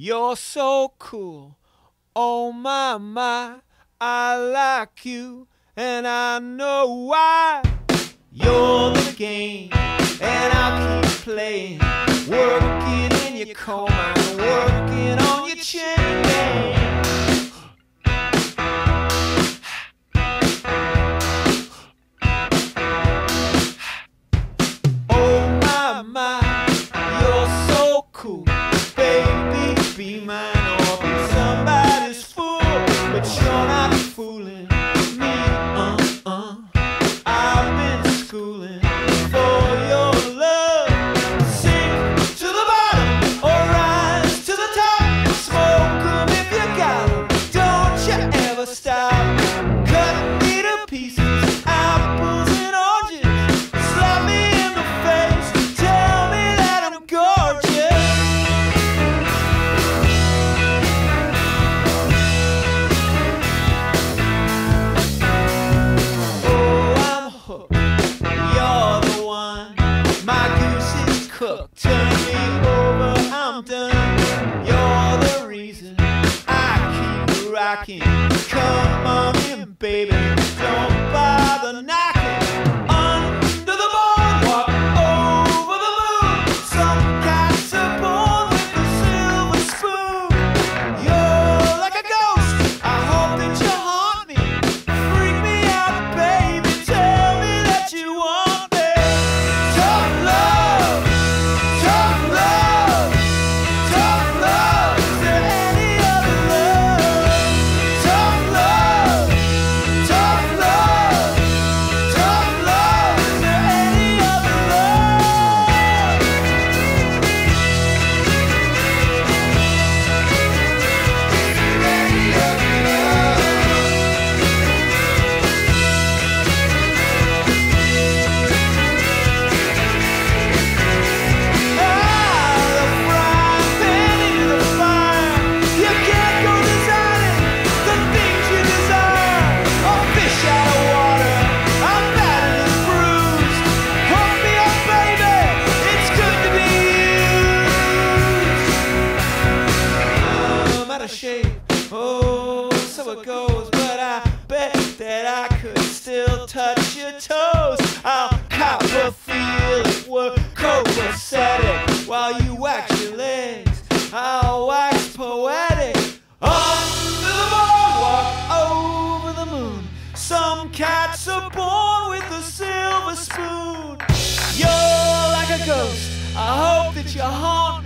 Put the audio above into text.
You're so cool. Oh my my, I like you, and I know why. You're the game, and I'll keep playing. Working in your coal mine, working on your chain Turn me over, I'm oh. done. You're the reason I keep rocking. Come on in, baby. Don't Oh, so it goes, but I bet that I could still touch your toes. I'll cop a feel it were copacetic while you wax your legs. I'll wax poetic under the boardwalk over the moon. Some cats are born with a silver spoon. You're like a ghost. I hope that you haunt